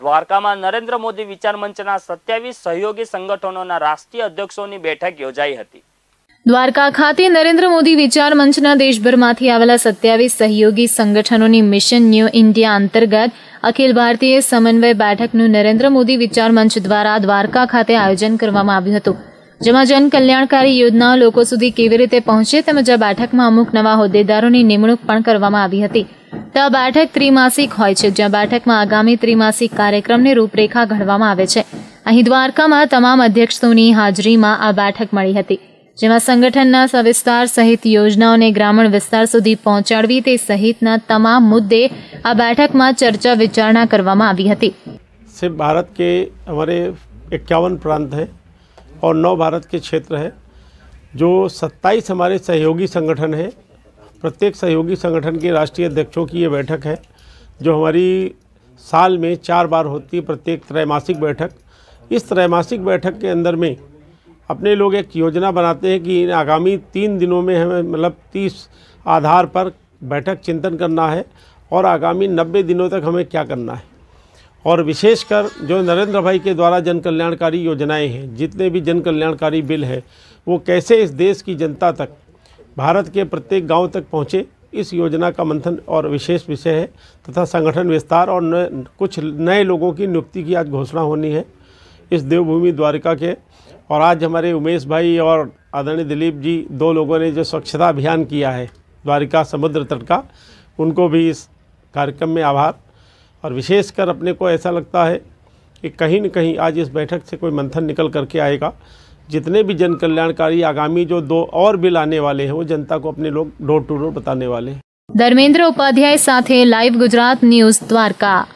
દ્વારકામાં નરેન્દ્ર મોદી વિચાર મંચના સત્યાવીસ સહયોગી સંગઠનોના રાષ્ટ્રીય અધ્યક્ષોની બેઠક યોજાઈ હતી. દ્વારકા ખાતે નરેન્દ્ર મોદી વિચાર મંચના દેશભરમાંથી આવેલા સત્યાવીસ સહયોગી સંગઠનોની મિશન ન્યૂ ઇન્ડિયા અંતર્ગત અખિલ ભારતીય સમન્વય બેઠકનું નરેન્દ્ર મોદી વિચાર મંચ દ્વારા દ્વારકા ખાતે આયોજન કરવામાં આવ્યું હતું. જેમાં જન કલ્યાણકારી યોજનાઓ લોકો સુધી કેવી રીતે પહોંચે તેમજ આ બેઠકમાં અમુક નવા હોદ્દેદારોની નિમણૂક પણ કરવામાં આવી હતી તો આ બેઠક ત્રિમાસિક હોય છે જ્યાં બેઠકમાં આગામી ત્રિમાસિક કાર્યક્રમની રૂપરેખા ઘડવામાં આવે છે અહીં દ્વારકામાં તમામ અધ્યક્ષોની હાજરીમાં આ બેઠક મળી હતી જેમાં સંગઠનના સવિસ્તાર સહિત યોજનાઓને ગ્રામીણ વિસ્તાર સુધી પહોંચાડવી તે સહિતના તમામ મુદ્દે આ બેઠકમાં ચર્ચા વિચારણા કરવામાં આવી હતી सिर्फ भारत के हमारे इक्यावन प्रांत हैं और नौ भारत के क्षेत्र हैं, जो 27 हमारे सहयोगी संगठन हैं। प्रत्येक सहयोगी संगठन के राष्ट्रीय अध्यक्षों की ये बैठक है, जो हमारी साल में चार बार होती है, प्रत्येक त्रैमासिक बैठक। इस त्रैमासिक बैठक के अंदर में अपने लोग एक योजना बनाते हैं कि इन आगामी तीन दिनों में हमें मतलब तीस आधार पर बैठक चिंतन करना है और आगामी नब्बे दिनों तक हमें क्या करना है। और विशेषकर जो नरेंद्र भाई के द्वारा जन कल्याणकारी योजनाएँ हैं जितने भी जन कल्याणकारी बिल है वो कैसे इस देश की जनता तक भारत के प्रत्येक गाँव तक पहुँचे इस योजना का मंथन और विशेष विषय है तथा संगठन विस्तार और न, कुछ नए लोगों की नियुक्ति की आज घोषणा होनी है इस देवभूमि द्वारिका के। और आज हमारे उमेश भाई और आदरणीय दिलीप जी दो लोगों ने जो स्वच्छता अभियान किया है द्वारिका समुद्र तट का उनको भी इस कार्यक्रम में आभार। और विशेषकर अपने को ऐसा लगता है कि कहीं न कहीं आज इस बैठक से कोई मंथन निकल करके आएगा। जितने भी जन कल्याणकारी आगामी जो दो और बिल आने वाले हैं, वो जनता को अपने लोग डोर टू डोर बताने वाले हैं। धर्मेंद्र उपाध्याय साथ लाइव गुजरात न्यूज़ द्वारका।